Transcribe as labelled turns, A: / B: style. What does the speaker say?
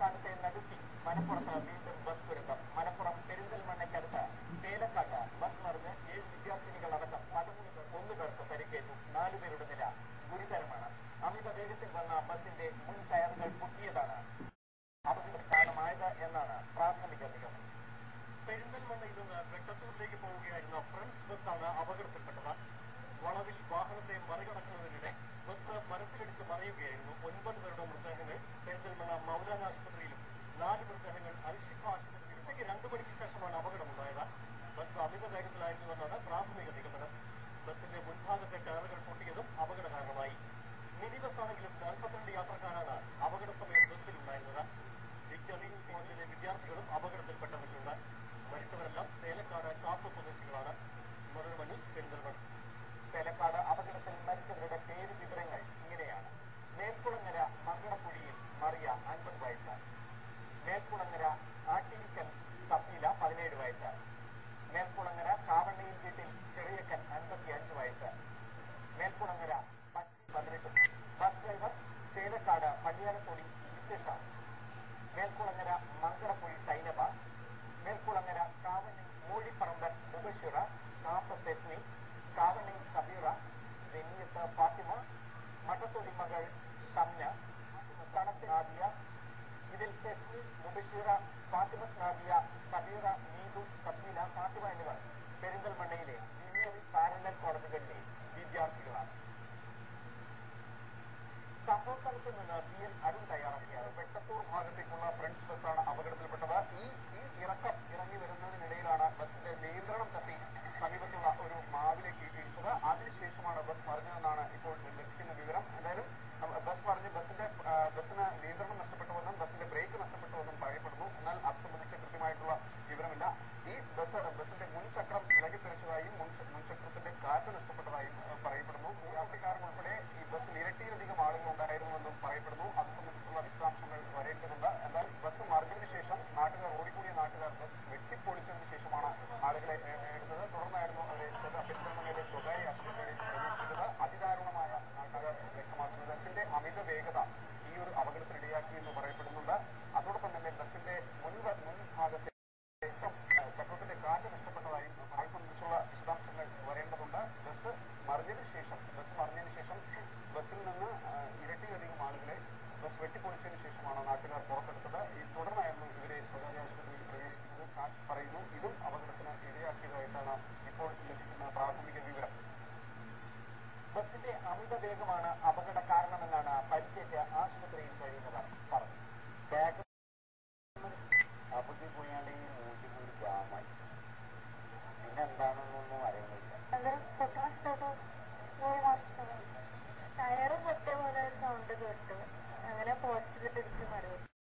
A: തേലക്കാട്ടത്തെ നടുക്കി മലപ്പുറത്ത് വീണ്ടും ബസ് ദുരന്തം മലപ്പുറം പെരിന്തൽമണ്ണയ്ക്കടുത്ത് പേലക്കാട്ട് ബസ് മറിഞ്ഞ് ഏഴ് വിദ്യാർത്ഥിനികളടക്കം പതിമൂന്ന് പേർ ഒന്ന് പേർക്ക് പരിക്കേറ്റു നാലുപേരുടെ നില ഗുരുതരമാണ് അമിത വേഗത്തിൽ വന്ന ബസിന്റെ മുൻ ടയറുകൾ പൊട്ടിയതാണ് അപകടം കാരണമായത് എന്നാണ് പ്രാഥമിക നിഗമനം പെരിന്തൽമണ്ണയിൽ നിന്ന് വെട്ടത്തൂരിലേക്ക് പോവുകയായിരുന്ന ഫ്രണ്ട്സ് ബസ്സാണ് അപകടത്തിൽപ്പെട്ടത് വളവിൽ വാഹനത്തെ മറികടക്കുന്നതിനിടെ ബസ് മരത്തിലിടിച്ച് മറിയുകയായിരുന്നു ഒൻപത് നാല് മൃതദേഹങ്ങൾ അൽഷിഫ ആശുപത്രി ഉച്ചയ്ക്ക് രണ്ടു മണിക്ക് ശേഷമാണ് അപകടമുണ്ടായത്. ബസ് അമിത വേഗത്തിലായിരുന്നുവെന്നാണ് പ്രാഥമിക നിഗമനം. ബസിന്റെ മുൻഭാഗത്തെ ടയറുകൾ പൊട്ടിയതും അപകട കാരണമായി. മിനി ബസ്സാണെങ്കിലും നാൽപ്പത്തിരണ്ട് യാത്രക്കാരാണ് അപകട സമയം ബസ്സിലുണ്ടായിരുന്നത് വിക്ടറി കോളേജിലെ വിദ്യാർത്ഥികളും അപകടത്തിൽപ്പെട്ടവരിലുണ്ട് മരിച്ചവരെല്ലാം തേലക്കാട് കാപ്പ് സ്വദേശികളാണ്. മനോരമ സംഭവസ്ഥലത്ത് നിന്ന് പി എൻ അരുൺ തയ്യാറാക്കിയാണ് വെട്ടത്തൂർ ഭാഗത്തേക്കുള്ള ഫ്രണ്ട്സ് ബസ്സാണ് അപകടത്തിൽപ്പെട്ടത്. ഈ ഈ ഇറക്ക District 101.